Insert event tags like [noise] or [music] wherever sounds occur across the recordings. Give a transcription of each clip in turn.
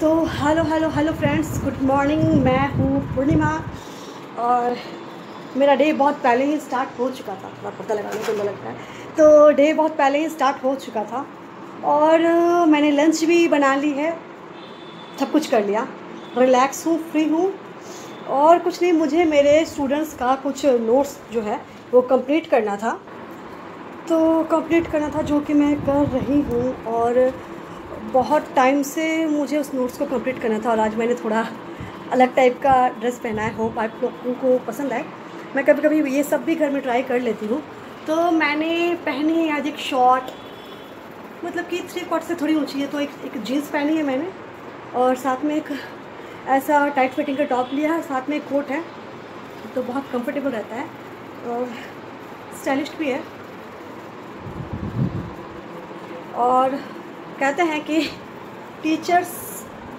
तो hello hello hello friends good morning मैं हूँ पूर्णिमा और मेरा डे बहुत पहले ही स्टार्ट हो चुका था। थोड़ा पता लगाने को लगता है। तो डे बहुत पहले ही स्टार्ट हो चुका था और मैंने लंच भी बना ली है। सब कुछ कर लिया। रिलैक्स हूँ फ्री हूँ और कुछ नहीं, मुझे मेरे स्टूडेंट्स का कुछ नोट्स जो है वो कंप्लीट करना था। तो कंप्लीट करना था जो कि मैं कर रही हूँ और बहुत टाइम से मुझे उस नोट्स को कंप्लीट करना था और आज मैंने थोड़ा अलग टाइप का ड्रेस पहना है। होप आप लोगों को पसंद आए। मैं कभी कभी ये सब भी घर में ट्राई कर लेती हूँ। तो मैंने पहनी है आज एक शॉर्ट मतलब कि थ्री क्वार्ट से थोड़ी ऊँची है तो एक एक जीन्स पहनी है मैंने और साथ में एक ऐसा टाइट फिटिंग का टॉप लिया है, साथ में एक कोट है तो बहुत कंफर्टेबल रहता है और स्टाइलिश भी है। और कहते हैं कि टीचर्स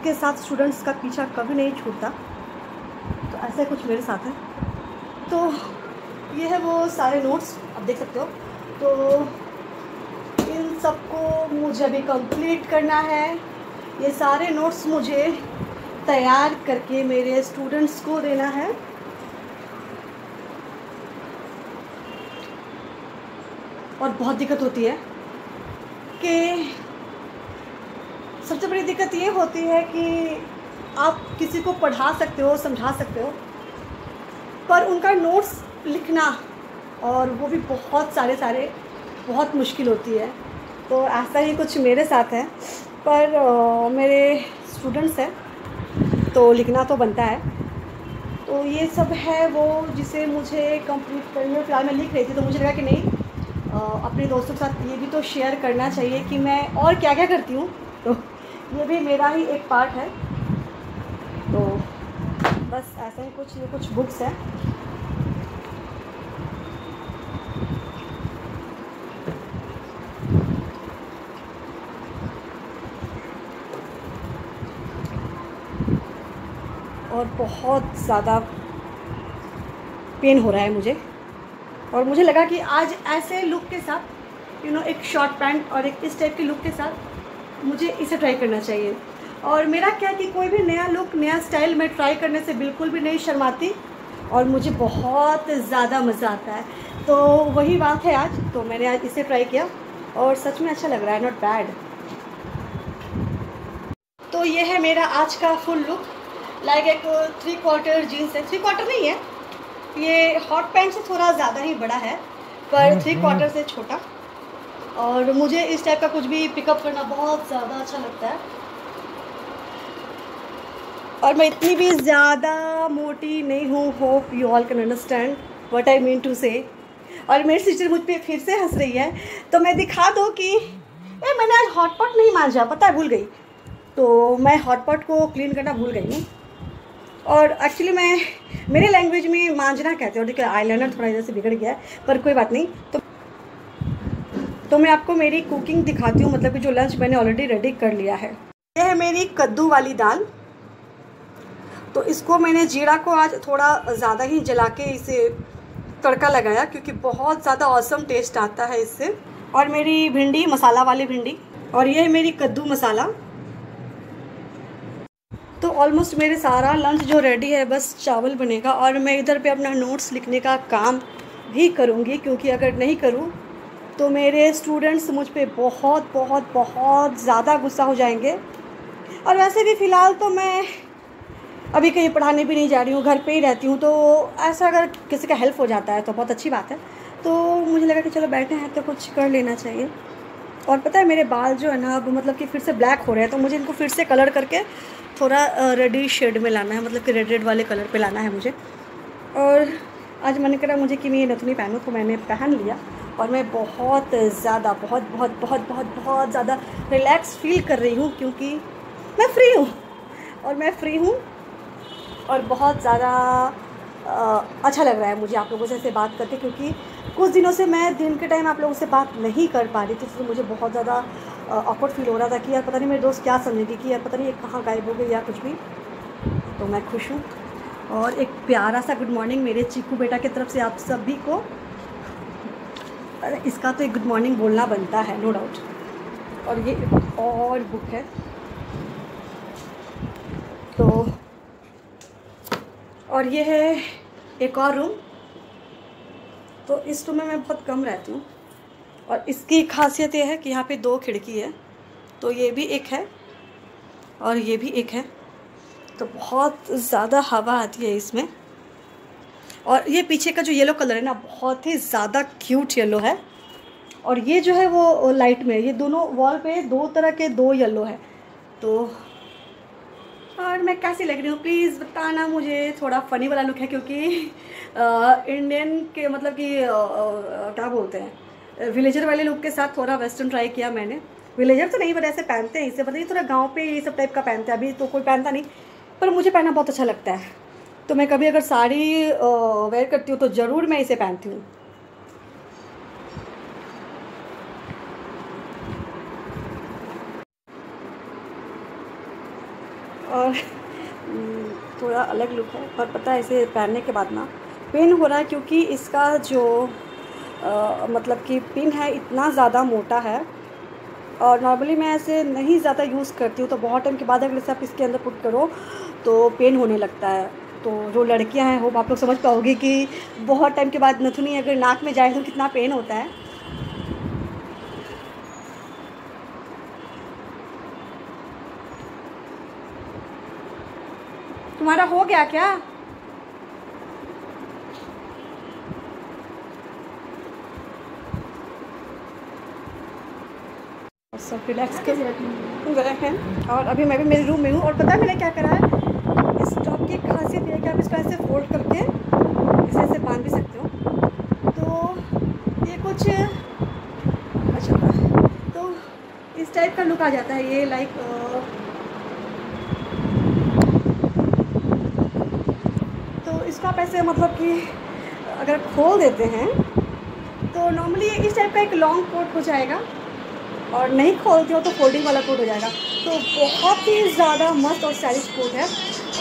के साथ स्टूडेंट्स का पीछा कभी नहीं छूटता। तो ऐसा कुछ मेरे साथ है। तो ये है वो सारे नोट्स आप देख सकते हो। तो इन सबको मुझे अभी कंप्लीट करना है। ये सारे नोट्स मुझे तैयार करके मेरे स्टूडेंट्स को देना है। और बहुत दिक्कत होती है कि सबसे बड़ी दिक्कत ये होती है कि आप किसी को पढ़ा सकते हो समझा सकते हो पर उनका नोट्स लिखना और वो भी बहुत सारे सारे बहुत मुश्किल होती है। तो ऐसा ही कुछ मेरे साथ है पर अ, मेरे स्टूडेंट्स हैं तो लिखना तो बनता है। तो ये सब है वो जिसे मुझे कंप्लीट करनी है फ़िलहाल मैं लिख रही थी तो मुझे लगा कि नहीं अ, अपने दोस्तों के साथ ये भी तो शेयर करना चाहिए कि मैं और क्या क्या करती हूँ। तो ये भी मेरा ही एक पार्ट है। तो बस ऐसा ही कुछ ये कुछ बुक्स हैं। और बहुत ज़्यादा पेन हो रहा है मुझे। और मुझे लगा कि आज ऐसे लुक के साथ यू you नो know, एक शॉर्ट पैंट और एक इस टाइप के लुक के साथ मुझे इसे ट्राई करना चाहिए। और मेरा क्या कि कोई भी नया लुक नया स्टाइल मैं ट्राई करने से बिल्कुल भी नहीं शर्माती और मुझे बहुत ज़्यादा मज़ा आता है। तो वही बात है आज तो मैंने आज इसे ट्राई किया और सच में अच्छा लग रहा है नॉट बैड तो ये है मेरा आज का फुल लुक लाइक एक थ्री क्वार्टर जीन्स है। थ्री क्वार्टर नहीं है ये हॉट पैंट से थोड़ा ज़्यादा ही बड़ा है पर थ्री क्वार्टर से छोटा। और मुझे इस टाइप का कुछ भी पिकअप करना बहुत ज़्यादा अच्छा लगता है। और मैं इतनी भी ज़्यादा मोटी नहीं हूँ hope you all can understand what I mean to say और मेरी सिस्टर मुझ पर फिर से हंस रही है। तो मैं दिखा दूँ कि, ए, मैंने आज हॉट पॉट नहीं मांझा पता है, भूल गई। तो मैं हॉट पॉट को क्लीन करना भूल गई हूँ। और एक्चुअली मैं, मेरे लैंग्वेज में मांझना कहते हैं, और देखिए आईलाइनर थोड़ा इधर से बिगड़ गया है, पर कोई बात नहीं। तो तो मैं आपको मेरी कुकिंग दिखाती हूँ मतलब कि जो लंच मैंने ऑलरेडी रेडी कर लिया है। यह है मेरी कद्दू वाली दाल। तो इसको मैंने जीरा को आज थोड़ा ज़्यादा ही जला के इसे तड़का लगाया, क्योंकि बहुत ज़्यादा औसम टेस्ट आता है इससे। और मेरी भिंडी, मसाला वाली भिंडी, और यह है मेरी कद्दू मसाला। तो ऑलमोस्ट मेरे सारा लंच जो रेडी है, बस चावल बनेगा, और मैं इधर पे अपना नोट्स लिखने का काम भी करूँगी, क्योंकि अगर नहीं करूँ तो मेरे स्टूडेंट्स मुझ पर बहुत बहुत बहुत ज़्यादा गुस्सा हो जाएँगे। और वैसे भी फ़िलहाल तो मैं अभी कहीं पढ़ाने भी नहीं जा रही हूँ, घर पे ही रहती हूँ तो ऐसा अगर किसी का हेल्प हो जाता है तो बहुत अच्छी बात है। तो मुझे लगा कि चलो बैठे हैं तो कुछ कर लेना चाहिए। और पता है मेरे बाल जो है ना, अब मतलब कि फिर से ब्लैक हो रहे हैं तो मुझे इनको फिर से कलर करके थोड़ा रेडी शेड में लाना है मतलब कि रेड रेड वाले कलर पे लाना है मुझे। और आज मैंने करा मुझे कि मैं ये नथुनी पहनूँ तो मैंने पहन लिया। और मैं बहुत ज़्यादा, बहुत बहुत बहुत बहुत बहुत ज़्यादा रिलैक्स फील कर रही हूँ क्योंकि मैं फ्री हूँ। और मैं फ्री हूँ और बहुत ज़्यादा अच्छा लग रहा है मुझे आप लोगों से ऐसे बात करके क्योंकि कुछ दिनों से मैं दिन के टाइम आप लोगों से बात नहीं कर पा रही थी तो मुझे बहुत ज़्यादा ऑकवर्ड फील हो रहा था कि यार पता नहीं मेरे दोस्त क्या समझेगी कि यार पता नहीं ये कहाँ गायब हो गई या कुछ भी। तो मैं खुश हूँ। और एक प्यारा सा गुड मॉर्निंग मेरे चीकू बेटा की तरफ़ से आप सभी को। इसका तो एक गुड मॉर्निंग बोलना बनता है नो डाउट और ये और बुक है. तो और ये है एक और रूम तो इस रूम में मैं बहुत कम रहती हूँ. और इसकी खासियत ये है कि यहाँ पे दो खिड़की है. तो ये भी एक है और ये भी एक है. तो बहुत ज़्यादा हवा आती है इसमें. और ये पीछे का जो येलो कलर है ना, बहुत ही ज़्यादा क्यूट येलो है। और ये जो है वो लाइट में, ये दोनों वॉल पे दो तरह के दो येलो है। तो और मैं कैसी लग रही हूँ? प्लीज़ बताना मुझे, थोड़ा फ़नी वाला लुक है क्योंकि इंडियन के मतलब कि क्या बोलते हैं? विलेजर वाले लुक के साथ थोड़ा वेस्टर्न ट्राई किया मैंने। विलेजर तो नहीं बट ऐसे पहनते हैं इसे पता नहीं थोड़ा गाँव पे ये सब टाइप का पहनते हैं। अभी तो कोई पहनता नहीं, पर मुझे पहनना बहुत अच्छा लगता है। तो मैं कभी अगर साड़ी वेयर करती हूँ तो ज़रूर मैं इसे पहनती हूँ। और हम्म, थोड़ा अलग लुक है पर पता है इसे पहनने के बाद ना पेन हो रहा है क्योंकि इसका जो आ, मतलब कि पिन है इतना ज़्यादा मोटा है और नॉर्मली मैं ऐसे नहीं ज़्यादा यूज़ करती हूँ तो बहुत टाइम के बाद अगर इसे आप इसके अंदर पुट करो तो पेन होने लगता है। तो जो लड़कियाँ हैं होप आप लोग समझ पाओगे कि बहुत टाइम के बाद नथुनी अगर नाक में जाए तो कितना पेन होता है। तुम्हारा हो गया क्या? सब रिलैक्स कर हैं। और अभी मैं भी मेरे रूम में हूँ और पता है मैंने क्या करा है? इस टॉप की खासियत यह है कि आप इसको ऐसे फोल्ड करके इसे ऐसे बाँध भी सकते हो। तो ये कुछ अच्छा तो इस टाइप का लुक आ जाता है ये लाइक तो इसको आप ऐसे मतलब कि अगर खोल देते हैं तो नॉर्मली इस टाइप का एक लॉन्ग कोट हो जाएगा और नहीं खोलते हो तो फोल्डिंग वाला कोट हो जाएगा। तो बहुत ही ज़्यादा मस्त और स्टाइलिश कोट है।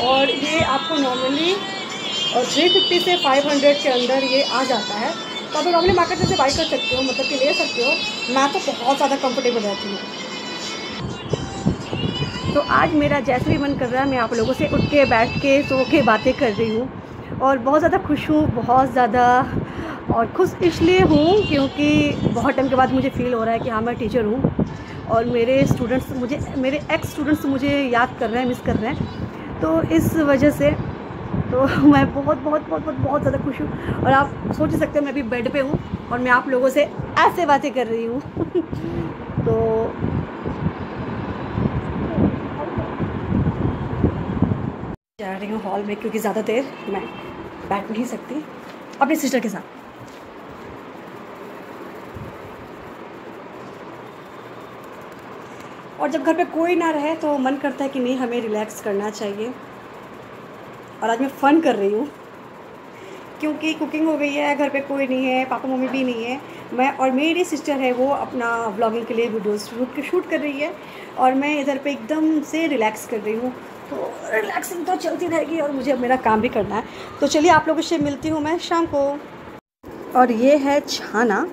और ये आपको नॉर्मली थ्री फिफ्टी से फाइव हंड्रेड के अंदर ये आ जाता है। तो आप नॉर्मली मार्केट से बाई कर सकते हो मतलब कि ले सकते हो। मैं तो बहुत ज़्यादा कंफर्टेबल रहती हूँ। तो आज मेरा जैसे भी मन कर रहा है, मैं आप लोगों से उठ के बैठ के सो के बातें कर रही हूँ। और बहुत ज़्यादा खुश हूँ, बहुत ज़्यादा, और खुश इसलिए हूँ क्योंकि बहुत टाइम के बाद मुझे फ़ील हो रहा है कि हाँ मैं टीचर हूँ। और मेरे स्टूडेंट्स मुझे, मेरे एक्स स्टूडेंट्स मुझे याद कर रहे हैं मिस कर रहे हैं। तो इस वजह से तो [laughs] मैं बहुत बहुत बहुत बहुत बहुत ज़्यादा खुश हूँ। और आप सोच सकते हो, मैं अभी बेड पे हूँ और मैं आप लोगों से ऐसे बातें कर रही हूँ। [laughs] तो जा रही हूँ हॉल में क्योंकि ज़्यादा देर मैं बैठ नहीं सकती अपनी सिस्टर के साथ। और जब घर पे कोई ना रहे तो मन करता है कि नहीं, हमें रिलैक्स करना चाहिए। और आज मैं फ़न कर रही हूँ, क्योंकि कुकिंग हो गई है, घर पे कोई नहीं है, पापा मम्मी भी नहीं है। मैं और मेरी सिस्टर है, वो अपना व्लॉगिंग के लिए वीडियोस शूट शूट कर रही है और मैं इधर पे एकदम से रिलैक्स कर रही हूँ। तो रिलैक्सिंग तो चलती रहेगी और मुझे मेरा काम भी करना है। तो चलिए आप लोगों से मिलती हूँ मैं शाम को। और ये है छाना।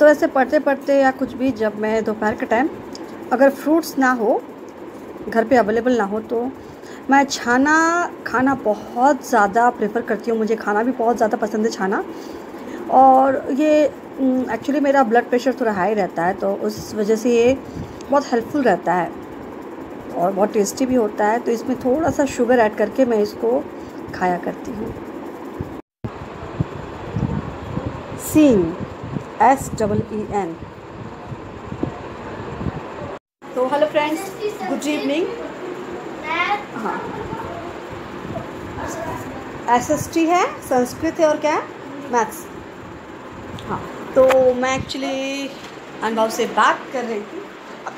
तो ऐसे पढ़ते पढ़ते या कुछ भी, जब मैं दोपहर का टाइम अगर फ्रूट्स ना हो, घर पे अवेलेबल ना हो तो मैं छाना, खाना बहुत ज़्यादा प्रेफर करती हूँ। मुझे खाना भी बहुत ज़्यादा पसंद है छाना। और ये एक्चुअली मेरा ब्लड प्रेशर थोड़ा हाई रहता है तो उस वजह से ये बहुत हेल्पफुल रहता है। और बहुत टेस्टी भी होता है तो इसमें थोड़ा सा शुगर ऐड करके मैं इसको खाया करती हूँ। Seen S double E N तो हेलो फ्रेंड्स गुड इवनिंग हाँ। एस एस टी है, संस्कृत है और क्या? है मैथ्स हाँ तो मैं एक्चुअली अनुभव से बात कर रही थी।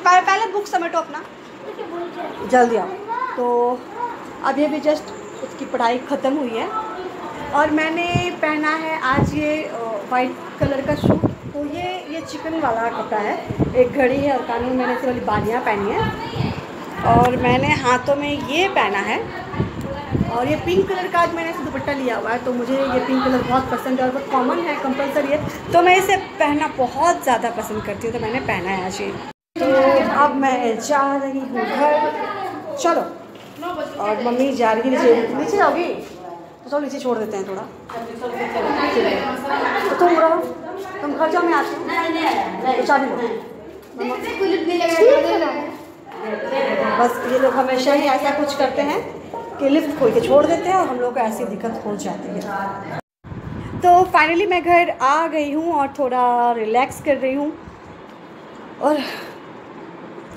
पहले बुक समेटो अपना। जल्दी आओ। तो अभी अभी जस्ट उसकी पढ़ाई ख़त्म हुई है। और मैंने पहना है आज ये वाइट कलर का शूट तो ये ये चिकन वाला कपड़ा है। एक घड़ी है और कानून मैंने इस वाली बालियाँ पहनी है। और मैंने हाथों में ये पहना है। और ये पिंक कलर का आज मैंने इसे दुपट्टा लिया हुआ है तो मुझे ये पिंक कलर बहुत पसंद है और बहुत कॉमन है कंपलसरी है। तो मैं इसे पहनना बहुत ज़्यादा पसंद करती हूँ तो मैंने पहना है आज ये। तो अब मैं जा रही हूँ घर। चलो। और मम्मी जा रही है, नीचे नीचे जाओगी? तो चलो नीचे छोड़ देते हैं थोड़ा। तो तुम तुम घर जाओ मैं आती हूँ। नहीं चाबी लो बस ये लोग हमेशा ही ऐसा कुछ करते हैं कि लिफ्ट खोल के छोड़ देते हैं और हम लोग को ऐसी दिक्कत हो जाती है। तो फाइनली मैं घर आ गई हूँ और थोड़ा रिलैक्स कर रही हूँ। और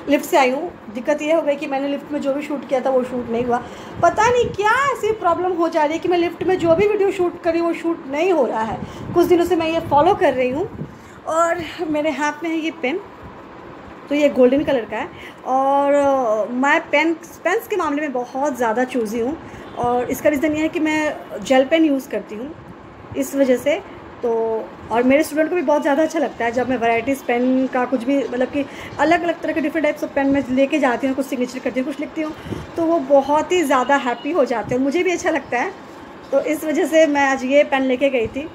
लिफ्ट से आई हूँ। दिक्कत ये हो गई कि मैंने लिफ्ट में जो भी शूट किया था वो शूट नहीं हुआ। पता नहीं क्या ऐसी प्रॉब्लम हो जा रही है कि मैं लिफ्ट में जो भी वीडियो शूट करी, वो शूट नहीं हो रहा है। कुछ दिनों से मैं ये फॉलो कर रही हूँ और मेरे हाथ में है ये पेन तो ये गोल्डन कलर का है। और मैं पेन पेन्स के मामले में बहुत ज़्यादा चूज़ी हूँ। और इसका रीज़न ये है कि मैं जेल पेन यूज़ करती हूँ। इस वजह से तो और मेरे स्टूडेंट को भी बहुत ज़्यादा अच्छा लगता है जब मैं वैराइटीज़ पेन का कुछ भी मतलब कि अलग अलग तरह के डिफरेंट टाइप्स ऑफ़ पेन मैं लेके जाती हूँ, कुछ सिग्नेचर करती हूँ, कुछ लिखती हूँ तो वो बहुत ही ज़्यादा हैप्पी हो जाते हैं। मुझे भी अच्छा लगता है। तो इस वजह से मैं आज ये पेन लेके गई थी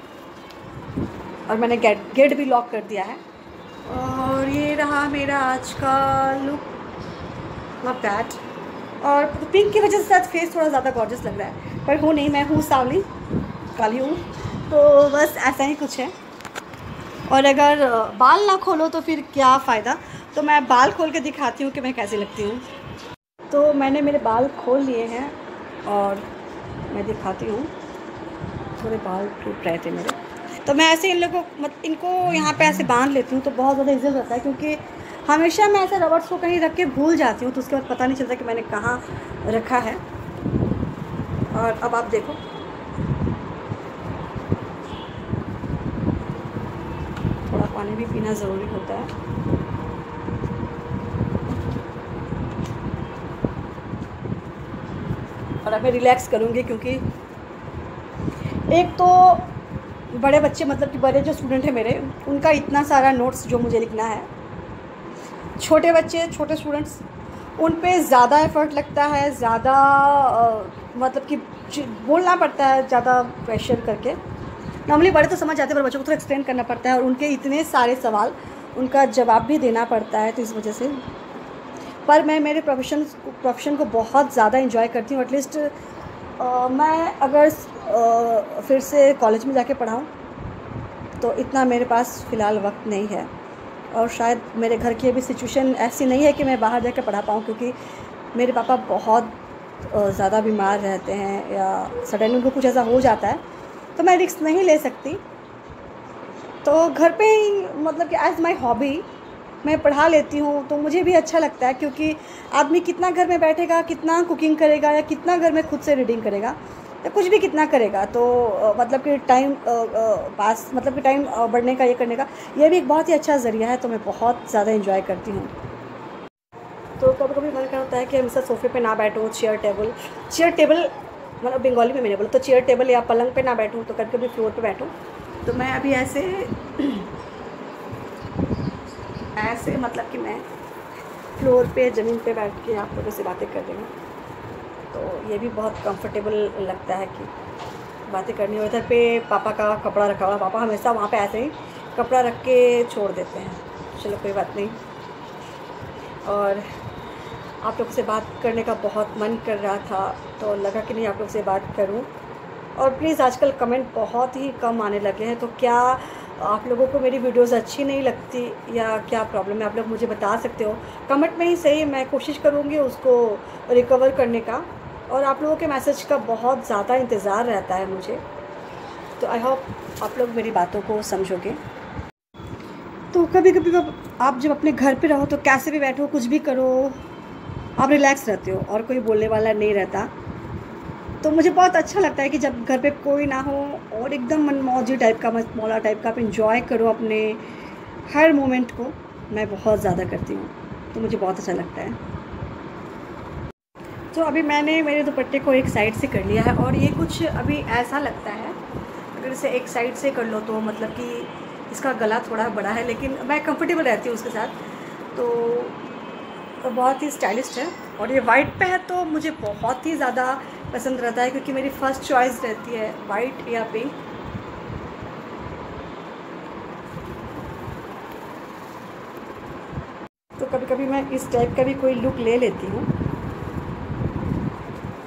और मैंने गेट गेट भी लॉक कर दिया है। और ये रहा मेरा आज का लुक लव दैट और पिंक की वजह से शायद फेस थोड़ा ज़्यादा गॉर्जस लग रहा है, पर हूँ नहीं, मैं हूँ सावली, काली हूँ। तो बस ऐसा ही कुछ है। और अगर बाल ना खोलो तो फिर क्या फ़ायदा? तो मैं बाल खोल के दिखाती हूँ कि मैं कैसी लगती हूँ। तो मैंने मेरे बाल खोल लिए हैं और मैं दिखाती हूँ। थोड़े बाल टूट रहे थे मेरे। तो मैं ऐसे इन लोगों, मत, इनको यहाँ पे ऐसे बाँध लेती हूँ तो बहुत ज़्यादा इज़्ज़त होता है क्योंकि हमेशा मैं ऐसे रबर्स को कहीं रख के भूल जाती हूँ तो उसके बाद पता नहीं चलता कि मैंने कहाँ रखा है। और अब आप देखो। पानी भी पीना ज़रूरी होता है। और अब मैं रिलैक्स करूँगी क्योंकि एक तो बड़े बच्चे मतलब कि बड़े जो स्टूडेंट हैं मेरे, उनका इतना सारा नोट्स जो मुझे लिखना है। छोटे बच्चे, छोटे स्टूडेंट्स उन पे ज़्यादा एफ़र्ट लगता है, ज़्यादा मतलब कि बोलना पड़ता है, ज़्यादा प्रेशर करके। नॉर्मली बड़े तो समझ जाते हैं पर बच्चों को तो एक्सप्लेन करना पड़ता है और उनके इतने सारे सवाल उनका जवाब भी देना पड़ता है तो इस वजह से। पर मैं मेरे प्रोफेशन प्रोफेशन को बहुत ज़्यादा इंजॉय करती हूँ एटलीस्ट मैं अगर आ, फिर से कॉलेज में जाके पढ़ाऊँ तो इतना मेरे पास फ़िलहाल वक्त नहीं है। और शायद मेरे घर की अभी सिचुएशन ऐसी नहीं है कि मैं बाहर जाकर पढ़ा पाऊँ क्योंकि मेरे पापा बहुत ज़्यादा बीमार रहते हैं या सडनली उनको कुछ ऐसा हो जाता है तो मैं रिक्स नहीं ले सकती। तो घर पे ही मतलब कि एज़ माई हॉबी मैं पढ़ा लेती हूँ तो मुझे भी अच्छा लगता है क्योंकि आदमी कितना घर में बैठेगा, कितना कुकिंग करेगा या कितना घर में खुद से रीडिंग करेगा, या कुछ भी कितना करेगा तो मतलब कि टाइम पास मतलब कि टाइम बढ़ने का, ये करने का, ये भी एक बहुत ही अच्छा ज़रिया है तो मैं बहुत ज़्यादा इंजॉय करती हूँ। तो कभी कभी मन करता है कि हमेशा सोफ़े पे ना बैठो चेयर टेबल चेयर टेबल मतलब बंगाली में मैंने बोला तो चेयर टेबल या पलंग पे ना बैठूँ तो करके भी फ्लोर पे बैठूँ? तो मैं अभी ऐसे ऐसे मतलब कि मैं फ्लोर पे, ज़मीन पे बैठ के आप लोगों से बातें कर रही हूँ। तो ये भी बहुत कंफर्टेबल लगता है कि बातें करनी उधर पे पापा का कपड़ा रखा हुआ पापा हमेशा वहाँ पे ऐसे ही कपड़ा रख के छोड़ देते हैं। चलो कोई बात नहीं। और आप लोग से बात करने का बहुत मन कर रहा था तो लगा कि नहीं आप लोग से बात करूँ। और प्लीज़ आजकल कमेंट बहुत ही कम आने लगे हैं तो क्या आप लोगों को मेरी वीडियोस अच्छी नहीं लगती या क्या प्रॉब्लम है? आप लोग मुझे बता सकते हो। कमेंट में ही सही मैं कोशिश करूँगी उसको रिकवर करने का। और आप लोगों के मैसेज का बहुत ज़्यादा इंतज़ार रहता है मुझे। तो आई होप आप लोग मेरी बातों को समझोगे। तो कभी कभी आप जब अपने घर पे रहो तो कैसे भी बैठो, कुछ भी करो आप रिलैक्स रहते हो और कोई बोलने वाला नहीं रहता। तो मुझे बहुत अच्छा लगता है कि जब घर पे कोई ना हो और एकदम मन मनमौजी टाइप का मौला टाइप का आप इंजॉय करो अपने हर मोमेंट को, मैं बहुत ज़्यादा करती हूँ। तो मुझे बहुत अच्छा लगता है। तो अभी मैंने मेरे दुपट्टे को एक साइड से कर लिया है और ये कुछ अभी ऐसा लगता है, अगर इसे एक साइड से कर लो तो मतलब कि इसका गला थोड़ा बड़ा है, लेकिन मैं कंफर्टेबल रहती हूँ उसके साथ। तो तो बहुत ही स्टाइलिश है। और ये वाइट पे है तो मुझे बहुत ही ज़्यादा पसंद रहता है क्योंकि मेरी फ़र्स्ट चॉइस रहती है वाइट या पिंक तो कभी कभी मैं इस टाइप का भी कोई लुक ले लेती हूँ।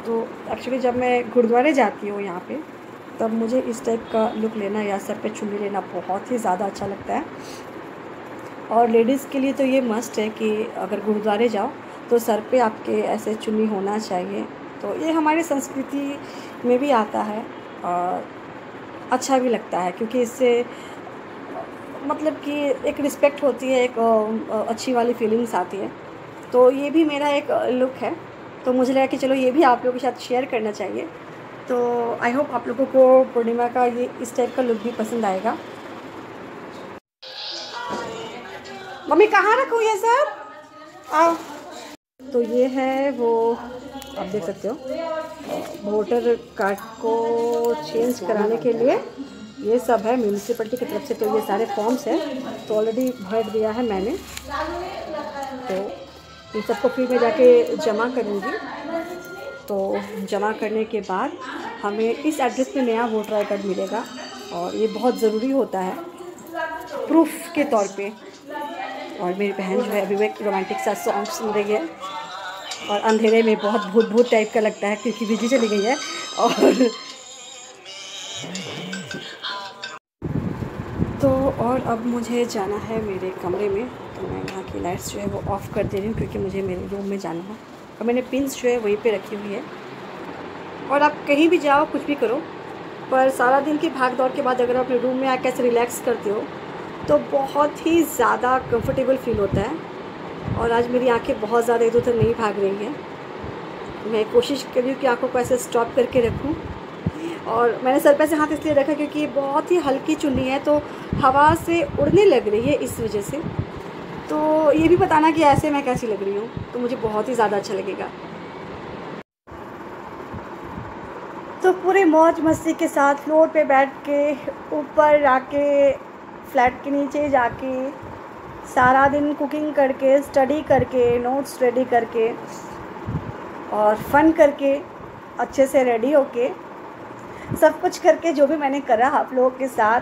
तो एक्चुअली जब मैं गुरुद्वारे जाती हूँ यहाँ पे, तब मुझे इस टाइप का लुक लेना या सर पे चुन्नी लेना बहुत ही ज़्यादा अच्छा लगता है। और लेडीज़ के लिए तो ये मस्ट है कि अगर गुरुद्वारे जाओ तो सर पे आपके ऐसे चुन्नी होना चाहिए। तो ये हमारी संस्कृति में भी आता है और अच्छा भी लगता है, क्योंकि इससे मतलब कि एक रिस्पेक्ट होती है, एक अच्छी वाली फीलिंग्स आती है। तो ये भी मेरा एक लुक है। तो मुझे लगा कि चलो ये भी आप लोगों के साथ शेयर करना चाहिए। तो आई होप आप लोगों को पूर्णिमा का ये, इस टाइप का लुक भी पसंद आएगा। मम्मी, कहाँ रखूँ ये सब? आओ। तो ये है वो, आप देख सकते हो वोटर कार्ड को चेंज कराने के लिए ये सब है म्यूनसिपलिटी की तरफ़ से तो ये सारे फॉर्म्स हैं तो ऑलरेडी भर दिया है मैंने। तो इन सबको फिर मैं जाके जमा करूँगी। तो जमा करने के बाद हमें इस एड्रेस पे नया वोटर आई कार्ड मिलेगा और ये बहुत ज़रूरी होता है प्रूफ के तौर पे। और मेरी बहन जो है अभी एक रोमांटिक सा सॉन्ग सुन रही है। और अंधेरे में बहुत भूत भूत टाइप का लगता है, क्योंकि बिजली चली गई है। और [laughs] तो और अब मुझे जाना है मेरे कमरे में। तो मैं यहाँ की लाइट्स जो है वो ऑफ़ कर दे रही हूँ, क्योंकि मुझे मेरे रूम में जाना है। और मैंने पिंस जो है वहीं पे रखी हुई है। और आप कहीं भी जाओ, कुछ भी करो, पर सारा दिन की भाग दौड़ के बाद अगर आप अपने रूम में आकर कैसे रिलैक्स करते हो तो बहुत ही ज़्यादा कंफर्टेबल फील होता है। और आज मेरी आँखें बहुत ज़्यादा इधर उधर नहीं भाग रही हैं। मैं कोशिश कर रही हूँ कि आँखों को ऐसे स्टॉप करके रखूँ। और मैंने सर पर से हाथ इसलिए रखा क्योंकि बहुत ही हल्की चुन्नी है तो हवा से उड़ने लग रही है इस वजह से। तो ये भी बताना कि ऐसे मैं कैसी लग रही हूँ तो मुझे बहुत ही ज़्यादा अच्छा लगेगा। तो पूरे मौज मस्ती के साथ फ्लोर पे बैठ के ऊपर आके फ्लैट के नीचे जाके सारा दिन कुकिंग करके स्टडी करके नोट्स रेडी करके और फन करके, अच्छे से रेडी होके सब कुछ करके जो भी मैंने करा आप लोगों के साथ,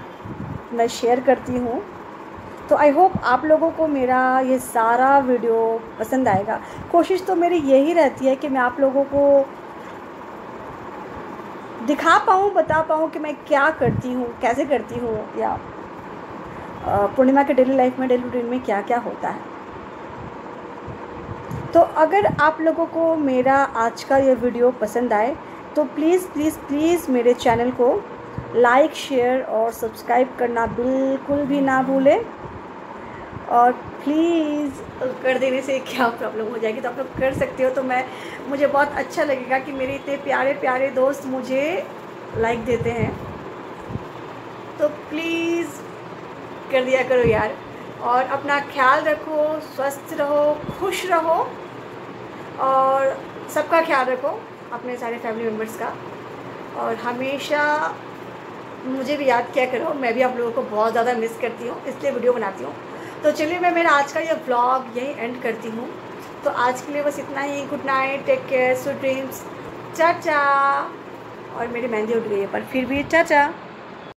मैं शेयर करती हूँ। तो आई होप आप लोगों को मेरा ये सारा वीडियो पसंद आएगा। कोशिश तो मेरी यही रहती है कि मैं आप लोगों को दिखा पाऊँ, बता पाऊँ कि मैं क्या करती हूँ, कैसे करती हूँ, या पूर्णिमा के डेली लाइफ में डेली रूटीन में क्या क्या होता है? तो अगर आप लोगों को मेरा आज का ये वीडियो पसंद आए तो प्लीज़ प्लीज़ प्लीज़ मेरे चैनल को लाइक शेयर और सब्सक्राइब करना बिल्कुल भी ना भूलें। और प्लीज़ कर देने से क्या प्रॉब्लम हो जाएगी? तो आप लोग कर सकते हो तो मैं, मुझे बहुत अच्छा लगेगा कि मेरे इतने प्यारे प्यारे दोस्त मुझे लाइक देते हैं। तो प्लीज़ कर दिया करो यार। और अपना ख्याल रखो, स्वस्थ रहो, खुश रहो, और सबका ख्याल रखो अपने सारे फैमिली मेंबर्स का। और हमेशा मुझे भी याद किया करो, मैं भी आप लोगों को बहुत ज़्यादा मिस करती हूँ, इसलिए वीडियो बनाती हूँ। तो चलिए मैं, मेरा आज का ये ब्लॉग यहीं एंड करती हूँ। तो आज के लिए बस इतना ही। Good night take care so dreams चाचा। और मेरी मेहंदी उठ गई है, पर फिर भी चाचा।